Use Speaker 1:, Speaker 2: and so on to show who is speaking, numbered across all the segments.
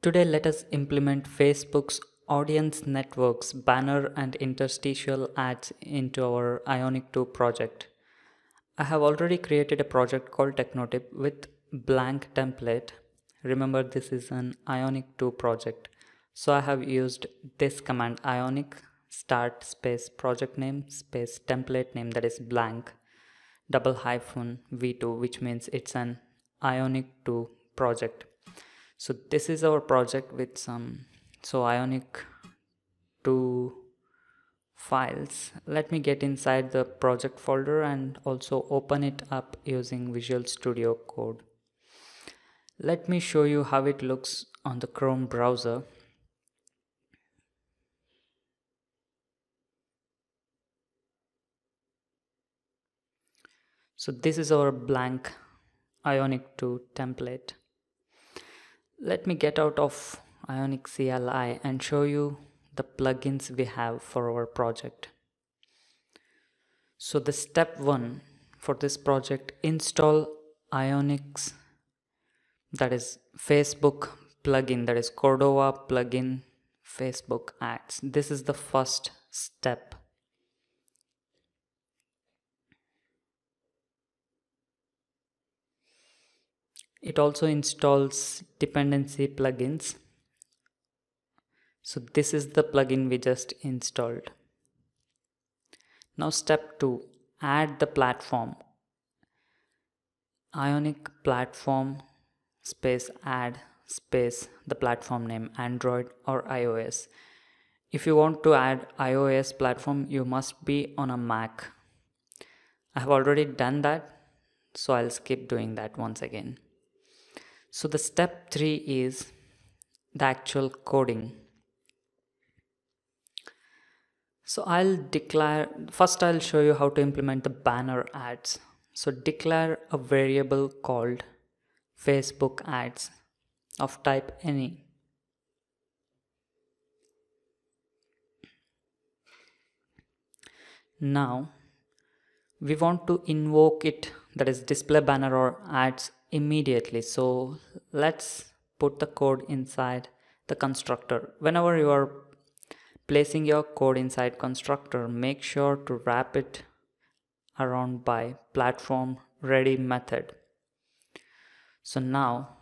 Speaker 1: Today let us implement Facebook's audience networks banner and interstitial ads into our Ionic 2 project. I have already created a project called Technotip with blank template. Remember this is an Ionic 2 project. So I have used this command ionic start space project name space template name that is blank double hyphen v2 which means it's an ionic 2 project so this is our project with some so ionic 2 files. Let me get inside the project folder and also open it up using visual studio code. Let me show you how it looks on the chrome browser. So this is our blank ionic 2 template let me get out of ionic CLI and show you the plugins we have for our project. So the step one for this project install ionics that is facebook plugin that is cordova plugin facebook ads. This is the first step it also installs dependency plugins. So this is the plugin we just installed. Now step 2 add the platform. Ionic platform space add space the platform name android or ios. If you want to add ios platform you must be on a mac. I have already done that so i'll skip doing that once again so the step three is the actual coding. So I'll declare, first I'll show you how to implement the banner ads. So declare a variable called Facebook ads of type any. Now we want to invoke it that is display banner or ads immediately. So let's put the code inside the constructor. Whenever you are placing your code inside constructor make sure to wrap it around by platform ready method. So now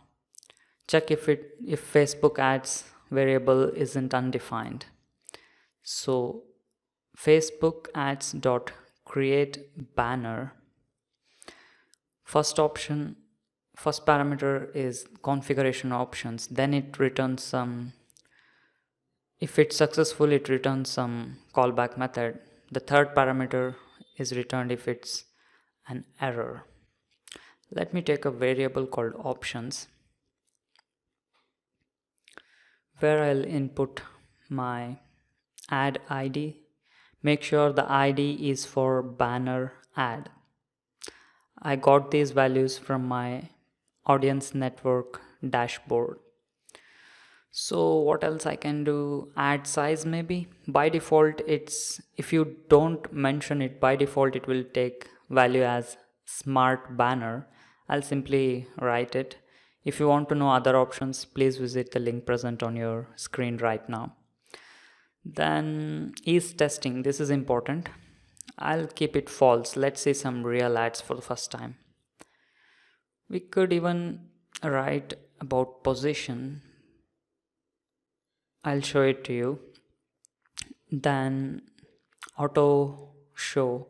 Speaker 1: check if it if facebook ads variable isn't undefined. So facebook ads dot create banner. First option first parameter is configuration options. Then it returns some if it's successful it returns some callback method. The third parameter is returned if it's an error. Let me take a variable called options where I'll input my ad ID make sure the ID is for banner ad I got these values from my audience network dashboard. So what else i can do? Ad size maybe? By default it's if you don't mention it by default it will take value as smart banner. I'll simply write it. If you want to know other options please visit the link present on your screen right now. Then is testing. This is important. I'll keep it false. Let's see some real ads for the first time we could even write about position. I'll show it to you. Then auto show.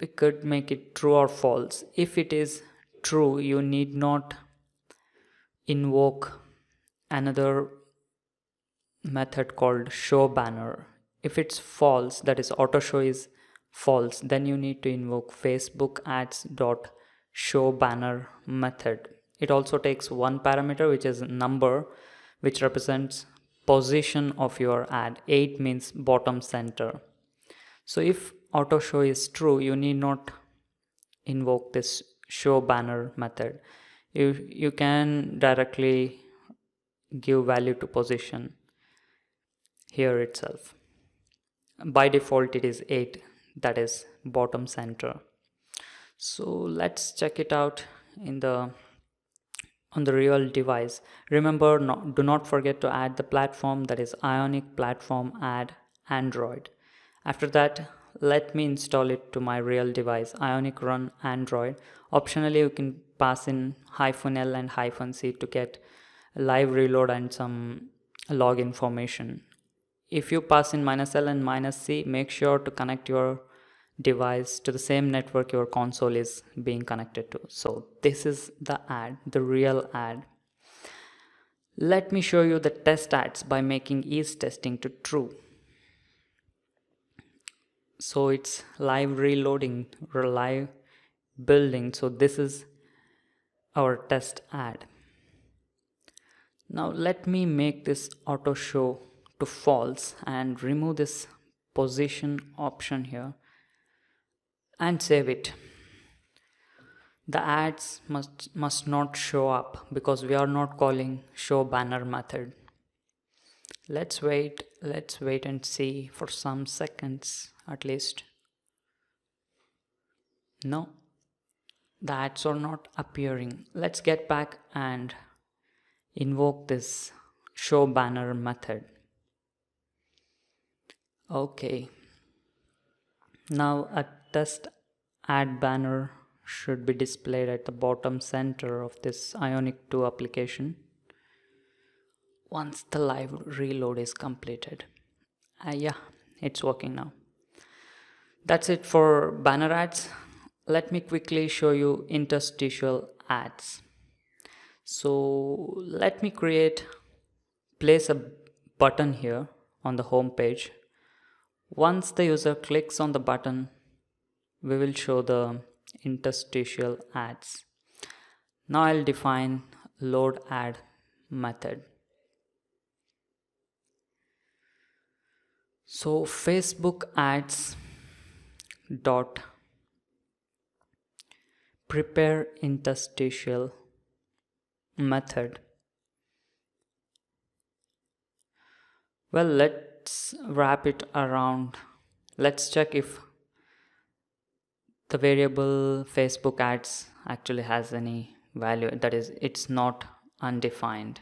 Speaker 1: We could make it true or false. If it is true you need not invoke another method called show banner. If it's false that is auto show is false then you need to invoke facebook ads dot show banner method. It also takes one parameter which is number which represents position of your ad. 8 means bottom center. So if auto show is true you need not invoke this show banner method. You you can directly give value to position here itself. By default it is 8 that is bottom center so let's check it out in the on the real device. Remember, not, do not forget to add the platform that is Ionic platform add Android. After that, let me install it to my real device Ionic run Android. Optionally, you can pass in hyphen L and hyphen C to get live reload and some log information. If you pass in minus L and minus C, make sure to connect your device to the same network your console is being connected to. So this is the ad, the real ad. Let me show you the test ads by making is testing to true. So it's live reloading, live building. So this is our test ad. Now let me make this auto show to false and remove this position option here and save it. The ads must must not show up because we are not calling show banner method. Let's wait let's wait and see for some seconds at least. No the ads are not appearing. Let's get back and invoke this show banner method. Okay. Now a test ad banner should be displayed at the bottom center of this Ionic 2 application once the live reload is completed. Uh, yeah, it's working now. That's it for banner ads. Let me quickly show you interstitial ads. So let me create, place a button here on the home page once the user clicks on the button, we will show the interstitial ads. Now I'll define load ad method. So Facebook ads dot prepare interstitial method. Well, let let's wrap it around let's check if the variable facebook ads actually has any value that is it's not undefined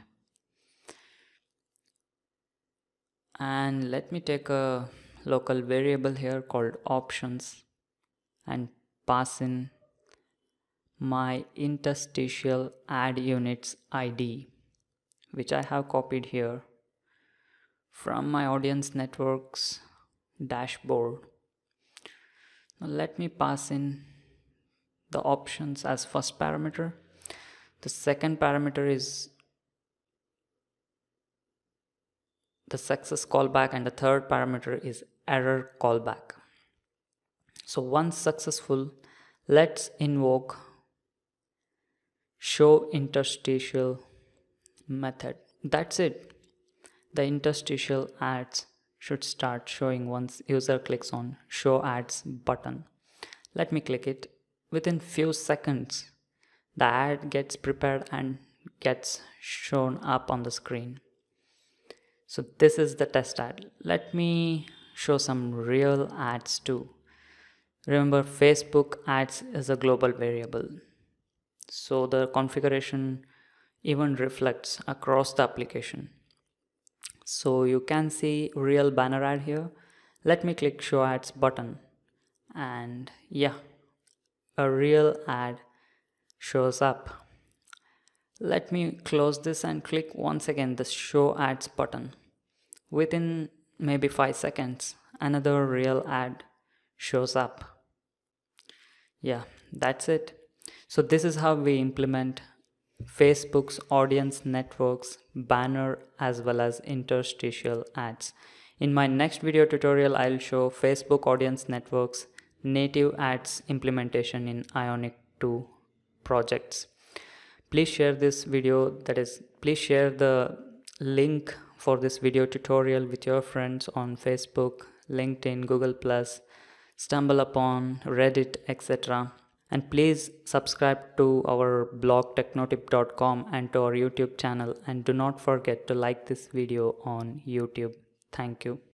Speaker 1: and let me take a local variable here called options and pass in my interstitial ad units id which I have copied here from my audience networks dashboard. Let me pass in the options as first parameter. The second parameter is the success callback and the third parameter is error callback. So once successful, let's invoke show interstitial method. That's it the interstitial ads should start showing once user clicks on show ads button. Let me click it. Within few seconds, the ad gets prepared and gets shown up on the screen. So this is the test ad. Let me show some real ads too. Remember Facebook ads is a global variable. So the configuration even reflects across the application so you can see real banner ad here. Let me click show ads button. And yeah a real ad shows up. Let me close this and click once again the show ads button. Within maybe 5 seconds another real ad shows up. Yeah that's it. So this is how we implement Facebook's audience networks, banner as well as interstitial ads. In my next video tutorial, I'll show Facebook audience networks native ads implementation in Ionic 2 projects. Please share this video that is please share the link for this video tutorial with your friends on Facebook, LinkedIn, Google+, StumbleUpon, Reddit, etc and please subscribe to our blog technotip.com and to our youtube channel. And do not forget to like this video on youtube. Thank you